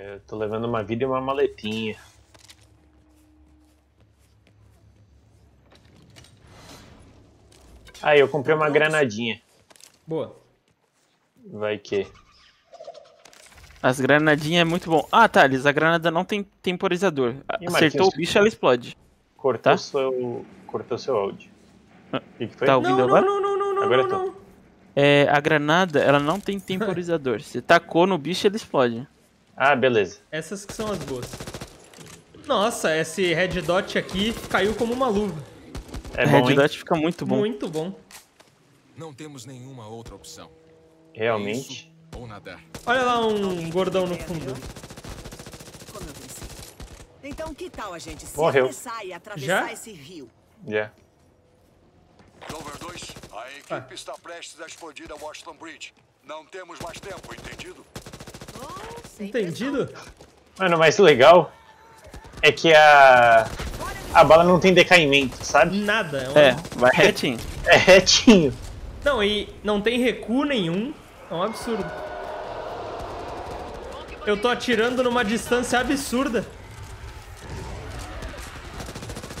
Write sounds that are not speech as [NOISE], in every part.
Eu tô levando uma vida e uma maletinha. Aí, eu comprei uma granadinha. Boa. Vai que. As granadinhas é muito bom. Ah, Thales, a granada não tem temporizador. E, Acertou o bicho, ela explode. Cortou Tá. seu. Cortou seu áudio. Ah, O que, que foi? tá ouvindo Não, não, agora? não, não, não, não, Agora não, eu tô. não. É, a granada, ela não tem temporizador. [LAUGHS] Você tacou no bicho, ele explode. Ah, beleza. Essas que são as boas. Nossa, esse red dot aqui caiu como uma luva. É Red bom, hein? Dot fica muito bom. Muito bom. Não temos nenhuma outra opção. Realmente. Isso ou nadar. Olha lá um gordão no fundo. Como eu pensei. Então que tal a gente se Morreu. e atravessar Já? esse rio? Já. Clover 2, a equipe Ah. está prestes a explodir a Washington Bridge. Não temos mais tempo, entendido? Entendido? Mano, o mais legal é que a. A bala não tem decaimento, sabe? Nada. É, uma- É, vai retinho. É retinho. Não, e não tem recuo nenhum. É um absurdo. Eu tô atirando numa distância absurda.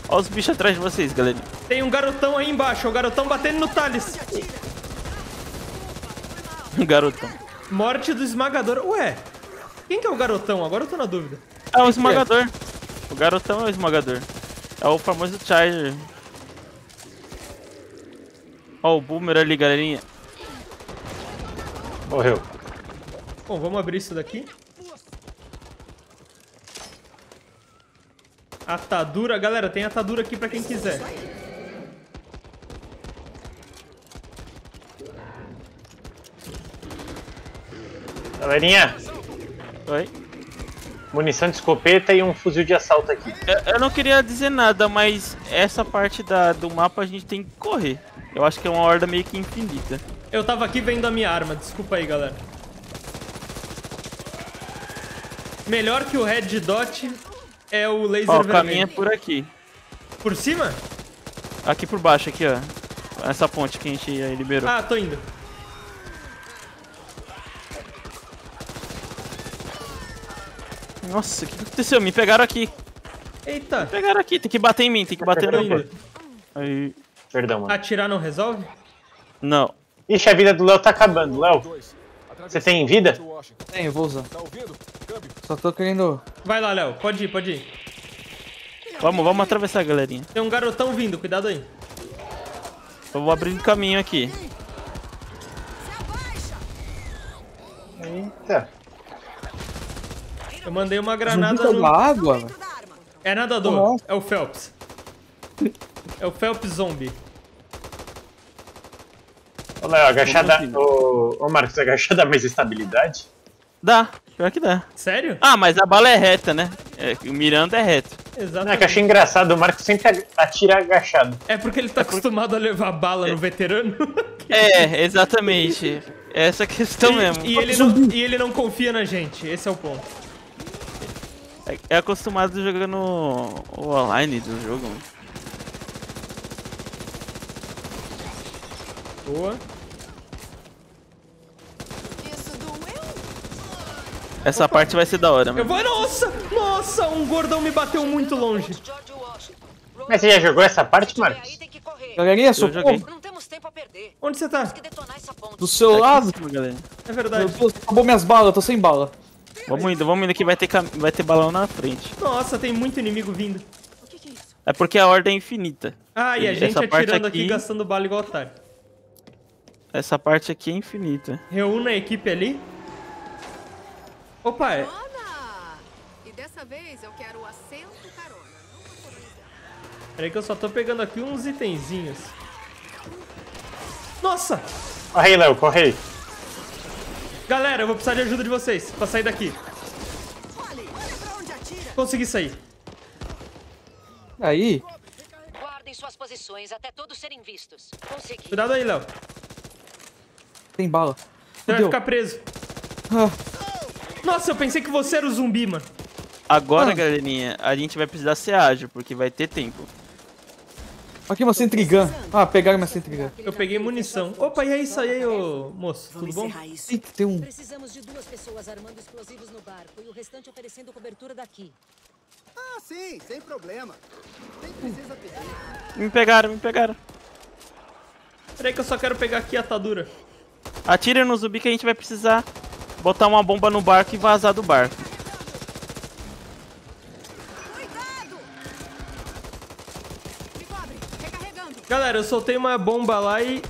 Olha os bichos atrás de vocês, galera. Tem um garotão aí embaixo. O garotão batendo no Thales. Garotão. Morte do esmagador. Ué, quem que é o garotão? Agora eu tô na dúvida. É o esmagador. O garotão é o esmagador. É o famoso Charger. Ó, o boomer ali, galerinha. Morreu. Bom, vamos abrir isso daqui. Atadura. Galera, tem atadura aqui pra quem quiser. Galerinha, Oi? munição de escopeta e um fuzil de assalto aqui. Eu, eu não queria dizer nada, mas essa parte da, do mapa a gente tem que correr. Eu acho que é uma horda meio que infinita. Eu tava aqui vendo a minha arma. Desculpa aí, galera. Melhor que o Red Dot é o laser Ó, o caminho é vermelho. por aqui. Por cima? Aqui por baixo, aqui, ó. Essa ponte que a gente eh, liberou. Ah, tô indo. Nossa, o que aconteceu? Me pegaram aqui. Eita. Pegaram aqui, tem que bater em mim, tem que bater no indo. Aí. Perdão, mano. Atirar não resolve? Não. Ixi, a vida do Léo tá acabando. Léo, você tem vida? Tenho, vou usar. Tá ouvindo? Só tô querendo. Vai lá, Léo. Pode ir, pode ir. Vamos, vamos atravessar, galerinha. Tem um garotão vindo. Cuidado aí. Eu vou abrindo caminho aqui. Eita. Eu mandei uma Zumbi granada tá no... água. É nadador. Nossa. É o Phelps. É o Phelps zombie. Ô, Léo, agachada. Ô, ô Marcos, agachada mais estabilidade? Dá, pior que dá. Sério? Ah, mas a bala é reta, né? É, o mirando é reto. Não, é que eu Exatamente. achei engraçado. O Marcos sempre atira agachado. É porque ele tá acostumado a levar bala no veterano. [LAUGHS] É, exatamente. Essa é a questão mesmo. e, ele não, e ele não confia na gente. Esse é o ponto. É- É acostumado jogando o online do jogo. Boa. Isso doeu? Essa parte vai ser da hora, Eu mano. vou. Nossa! Nossa! Um gordão me bateu muito longe. Mas você já jogou essa parte, Marcos? Galerinha, joguei. socorro. Não temos tempo a perder. Onde você tá? Do seu lado. galera. É verdade. Deus, acabou minhas balas, eu tô sem bala. Vamos indo, vamos indo que vai ter, cam- vai ter balão na frente. Nossa, tem muito inimigo vindo. O que, que é isso? É porque a ordem é infinita. Ah, e a Essa gente parte atirando aqui, aqui- gastando bala igual otário. Essa parte aqui é infinita. Reúna a equipe ali. Opa, é. E dessa vez eu quero o assento carona. Peraí que eu só tô pegando aqui uns itenzinhos. Nossa! Corre aí, Léo, corre aí. Galera, eu vou precisar de ajuda de vocês pra sair daqui. Olha, olha pra onde atira. Consegui sair. Aí, Guardem suas posições até todos serem vistos. Consegui. Cuidado aí, Léo. tem bala. Você vai ficar preso. Ah, Nossa, eu pensei que você era o zumbi, mano. Agora, Ah. galerinha, a gente vai precisar ser ágil, porque vai ter tempo. Aqui uma centrigun. Ah, pegaram minha centrigun. Eu peguei munição. Opa, e é isso aí, ô moço? Tudo bom? Eita, tem um. Precisamos de duas pessoas armando explosivos no barco e o restante oferecendo cobertura daqui. Ah, sim, sem problema. Nem precisa pedir. Me pegaram, me pegaram. Peraí que eu só quero pegar aqui a atadura. Atira no zumbi que a gente vai precisar botar uma bomba no barco e vazar do barco. Galera, eu soltei uma bomba lá e...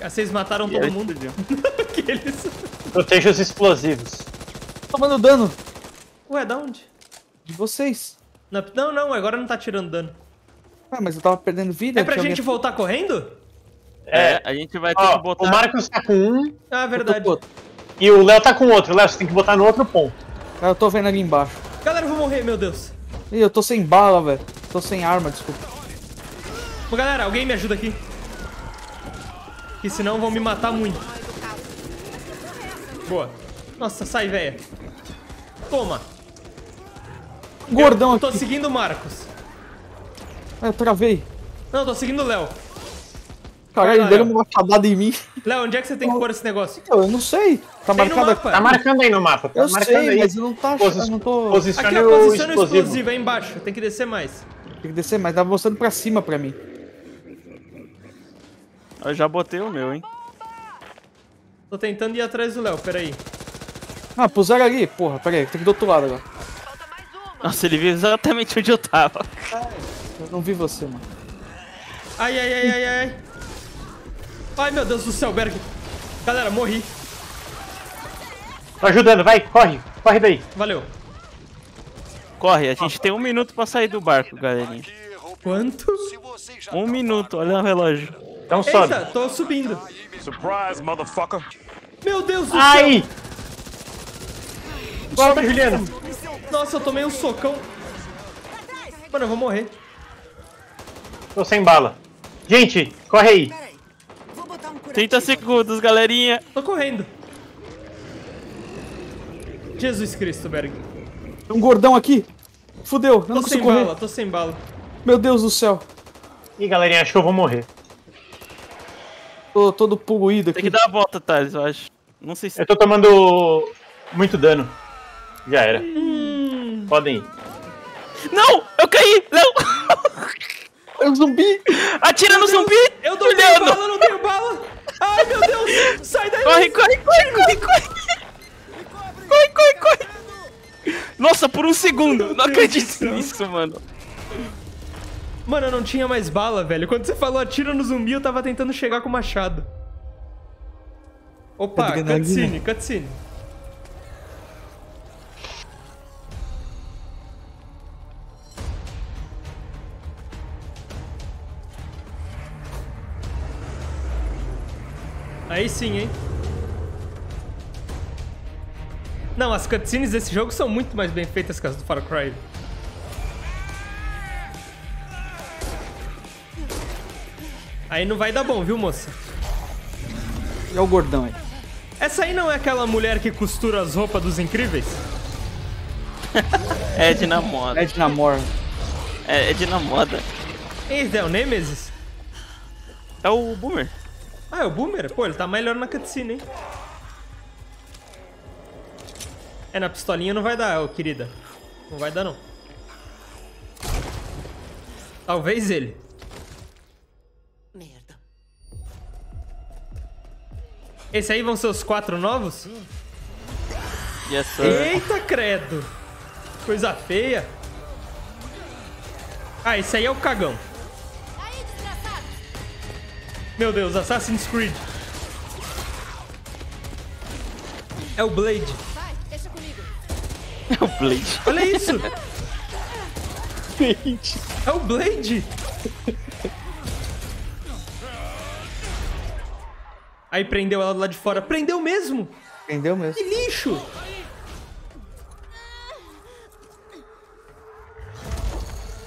Ah, Vocês mataram E todo mundo? [LAUGHS] Aqueles... Proteja os explosivos. Tomando dano Ué, da onde? de vocês. Não, não, não, agora não tá tirando dano. Ah, mas eu tava perdendo vida. É pra gente minha- voltar correndo? É, a gente vai ter Ó, que botar. o Marcos tá com um Ah, tô verdade. com outro. e o Léo tá com outro. Léo, você tem que botar no outro ponto. Ah, eu tô vendo ali embaixo. Galera, eu vou morrer, meu Deus. Ih, eu tô sem bala, velho. Tô sem arma, desculpa. Ô, galera, alguém me ajuda aqui. Que senão vão me matar muito. Boa. Nossa, sai, velha. Toma. Gordão Eu tô aqui. seguindo o Marcos. Ah, eu travei. Não, eu tô seguindo o Léo. Caralho, ele deu uma machadada em mim. Léo, onde é que você tem que pôr esse negócio? Eu eu não sei. Tá Tem no marcado aqui. mapa. Tá marcando aí no mapa. Tá Eu marcando sei, aí. mas eu não tá Posi- não tô... Posicione Aqui, ó, posiciona o explosivo. explosivo aí embaixo. Tem que descer mais. Tem que descer, mas tá mostrando pra cima pra mim. Eu já botei o meu, hein? Tô tentando ir atrás do Léo, peraí. Ah, puseram ali. Porra, pera aí, tem que ir do outro lado agora. Nossa, ele viu exatamente onde eu tava. Eu não vi você, mano. Ai, ai, ai, ai, ai. Ai, meu Deus do céu, Berg. Galera, morri. Tô ajudando, vai, corre. Corre daí. Valeu. Corre, a gente tem um minuto pra sair do barco, galerinha. Quanto? Um minuto, olha o relógio. Então sobe. Eita, tô subindo. Surprise, motherfucker. Meu Deus do Ai! céu. Sobe, Juliana. Nossa, eu tomei um socão. Mano, eu vou morrer. Tô sem bala. Gente, corre aí. Peraí. Vou botar um curativo. 30 segundos, galerinha. Tô correndo. Jesus Cristo, Berg. Tem um gordão aqui. Fudeu, eu Tô não sem consigo correr. bala, tô sem bala. Meu Deus do céu. Ih, galerinha, acho que eu vou morrer. Tô todo poluído Tem aqui. que dar a volta, Thales, eu acho. Não sei se. Eu tô tomando muito dano. Já era. Hum. Podem ir. Não! Eu caí! Não! É um zumbi. Atira no zumbi! Eu não tenho bala, eu não tenho bala. Ai, meu Deus. Sai daí. Corre, corre, corre, corre, corre! Corre, corre, corre! Nossa, por um segundo! Não acredito nisso, mano. Mano, eu não tinha mais bala, velho. Quando você falou atira no zumbi, eu tava tentando chegar com o machado. Opa, cutscene, cutscene. Aí sim, hein? Não, as cutscenes desse jogo são muito mais bem feitas que as do Far Cry. Aí não vai dar bom, viu, moça? É o gordão aí. Essa aí não é aquela mulher que costura as roupas dos incríveis? [LAUGHS] É de na moda. Ed Namor. É, é de na moda. Esse é o Nemesis? É o Boomer. Ah, é o Boomer? Pô, ele tá melhor na cutscene, hein? É, na pistolinha não vai dar, ô querida. Não vai dar, não. Talvez ele. Esse aí vão ser os quatro novos? Yes, sir. Eita, credo! Coisa feia. Ah, esse aí é o cagão. Meu Deus, Assassin's Creed. É o Blade. Vai, deixa comigo. É o Blade. Olha isso! [LAUGHS] É o Blade! Aí prendeu ela do lado de fora. Prendeu mesmo! Entendeu mesmo? Que lixo!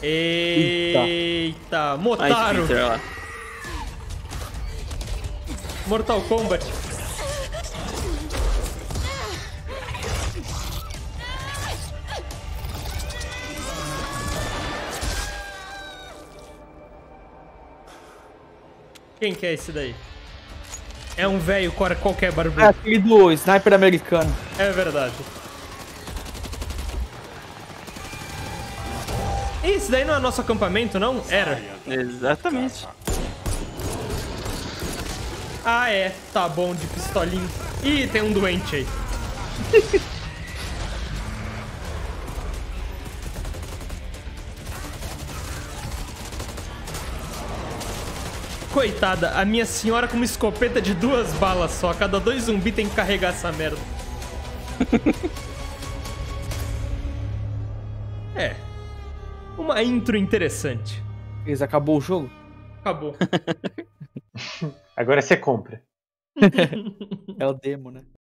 Eita, Motaro! Mortal Kombat. Quem que é esse daí? É um velho qualquer É barbudo. aquele do sniper americano. É verdade. Esse daí não é nosso acampamento, não? Era. Exatamente. Ah, é. Tá bom, de pistolinha. Ih, tem um doente aí. [LAUGHS] Coitada, a minha senhora com uma escopeta de duas balas só. Cada dois zumbi tem que carregar essa merda. [LAUGHS] é. Uma intro interessante. Eles acabou o jogo? Acabou. [LAUGHS] Agora você compra. [LAUGHS] É o demo, né?